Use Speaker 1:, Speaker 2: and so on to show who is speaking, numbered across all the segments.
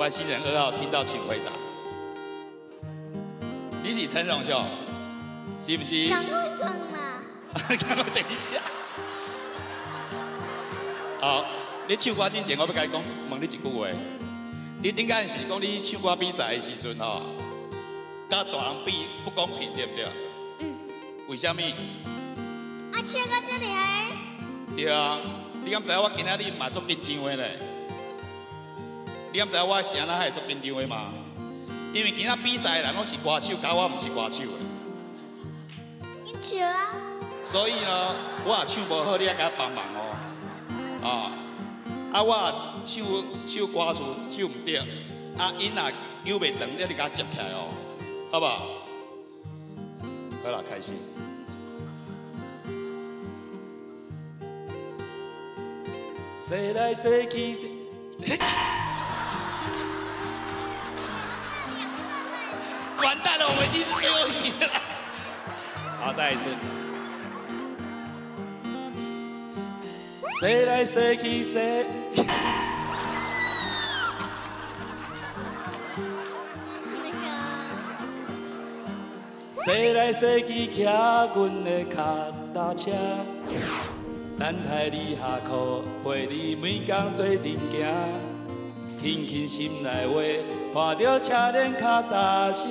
Speaker 1: 外星人二号，听到请回答。你是陈荣兄，是不是？
Speaker 2: 赶快唱嘛！
Speaker 1: 赶快等一下。好，你唱歌之前，我要甲你讲，问你一句话。你顶间是讲你唱歌比赛的时阵吼，甲大人比不公平，对不对？嗯。为什么？
Speaker 2: 啊，唱到这里还？
Speaker 1: 对啊，你敢知我今仔日嘛足紧张的咧？你敢知我是安那会足紧张的吗？因为今仔比赛的人拢是歌手，甲我毋是歌手的。
Speaker 2: 你唱啊！
Speaker 1: 所以呢，我也唱无好，你也甲我帮忙哦。啊。啊，我唱唱歌词唱唔对，啊，因若扭袂长，你就甲接起来哦，好不好？好啦，开始。说来说去，我们已经是最后一了。好，再一次。谁来谁去说。说来说去，骑阮的脚踏车，等待你下课，陪你每天做阵行，轻轻心内话，看到车轮脚踏声，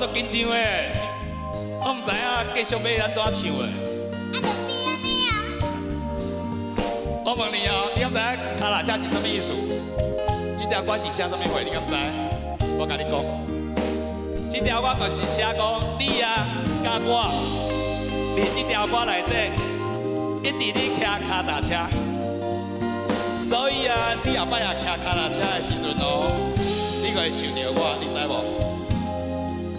Speaker 1: 足紧张的，我唔知影继续要安怎唱的。我问你哦，你敢知卡拉恰是什么意思？这条歌是写什么话？你敢知？我甲你讲，这条歌就是写讲你啊，甲我，伫这条歌内底，一直咧骑卡达车。所以啊，你后摆也骑卡达车的时阵哦，你可会想到我，你知无？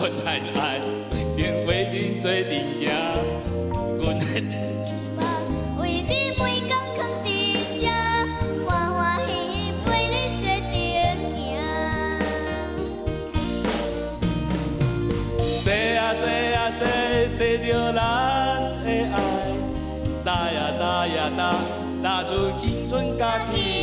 Speaker 1: 阮太太为为恁做阵行，阮的为你每天扛伫这，欢欢喜喜陪你做阵行。说啊说啊说，说着咱的爱，打呀打呀打，打出青春甲期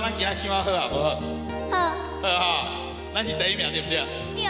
Speaker 1: 咱今仔唱啊好啊，无好？好，好哈，咱是第一名，对不对？对。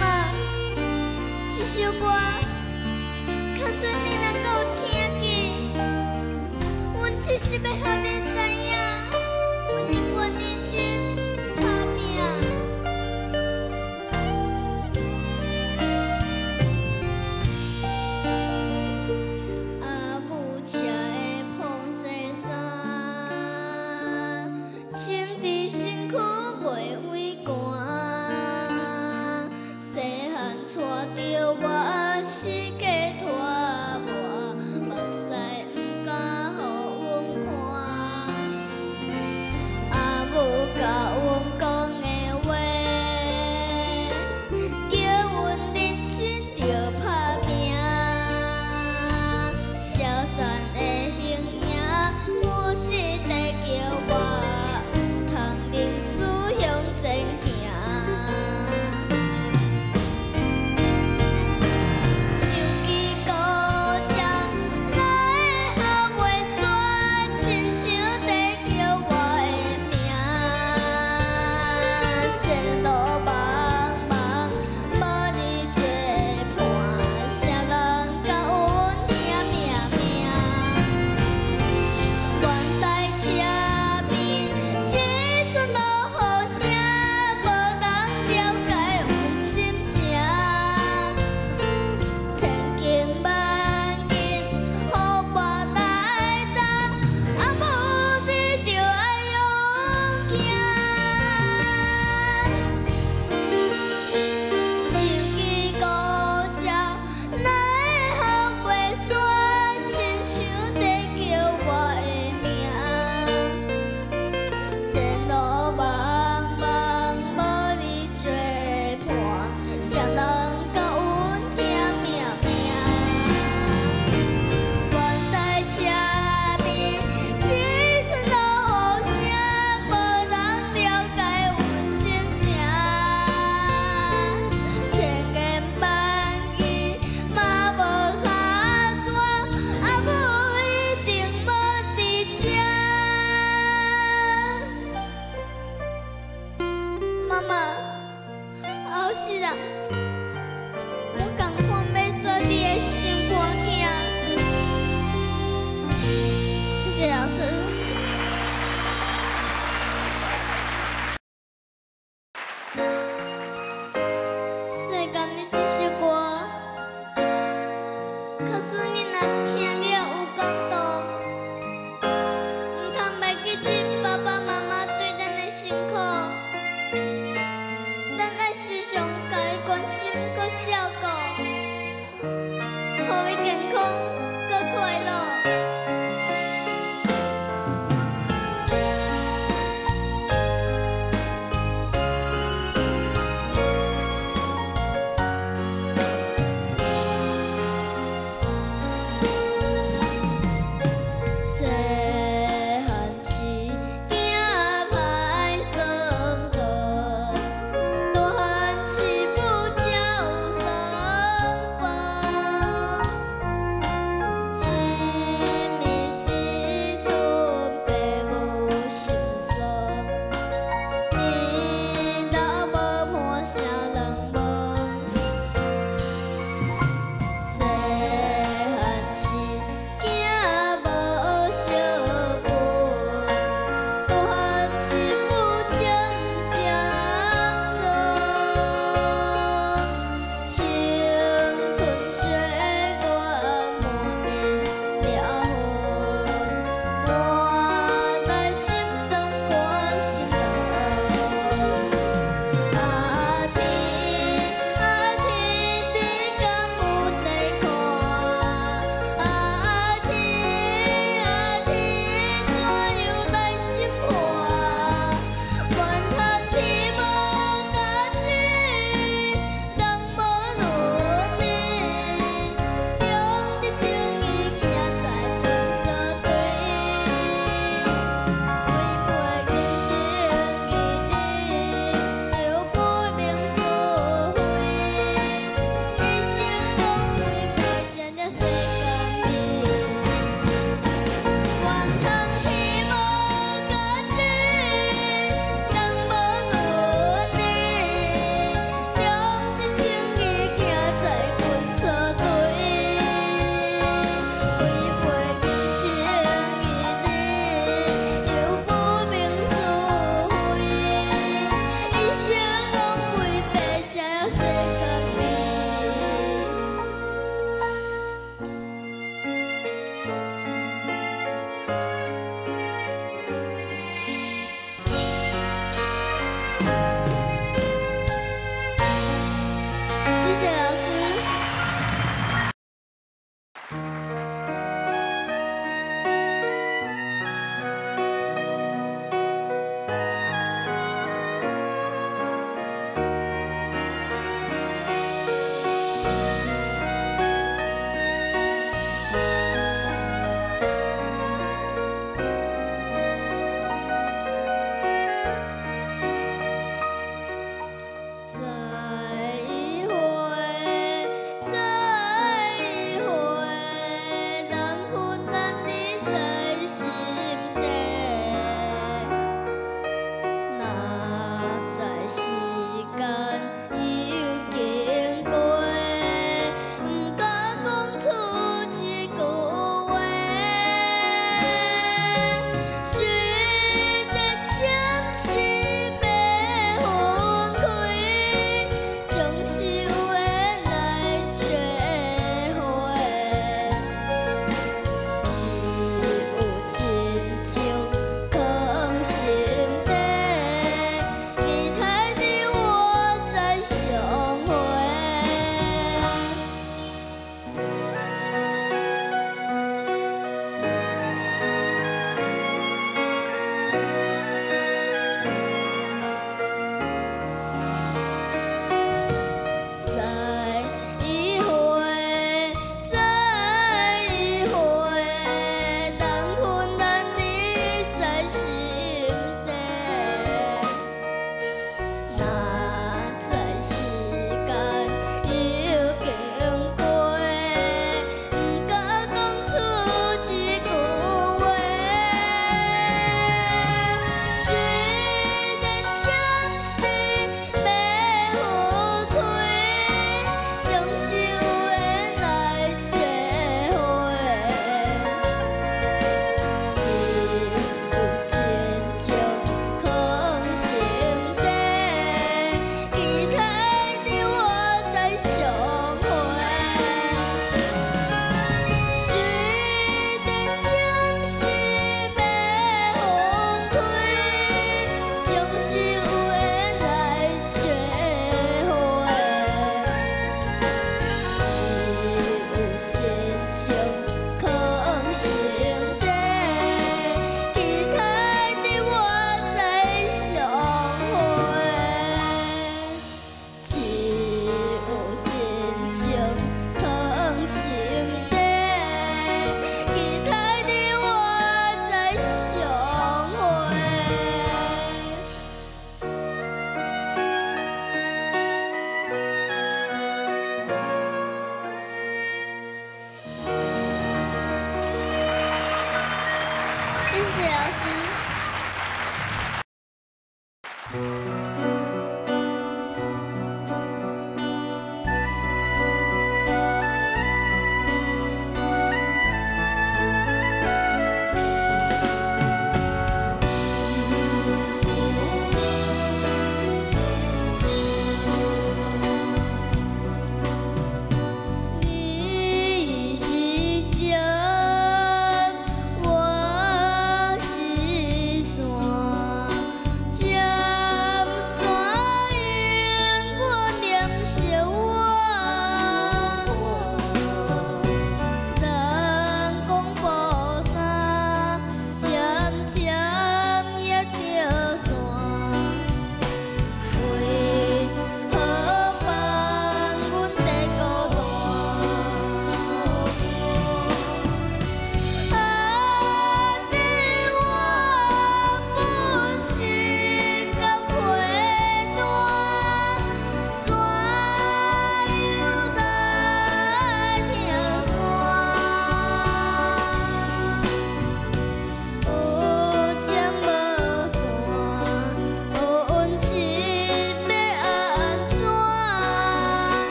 Speaker 2: 妈，这首歌，可算你能够听见，阮只是要和你。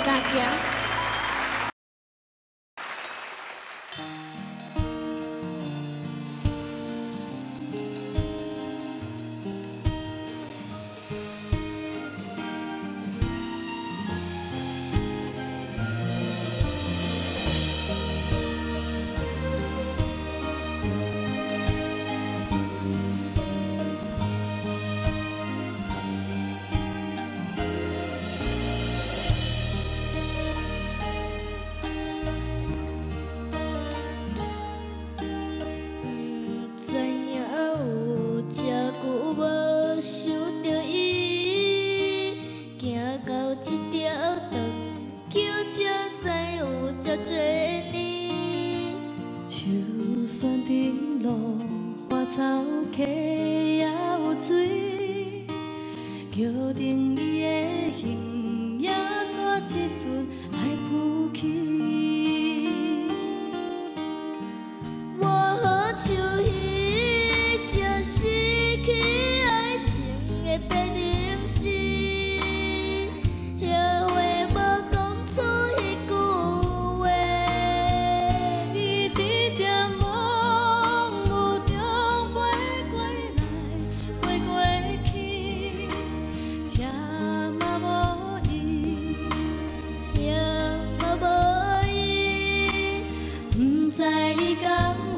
Speaker 2: 大家 wake up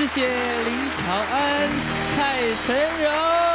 Speaker 3: 谢谢林乔安、蔡成荣。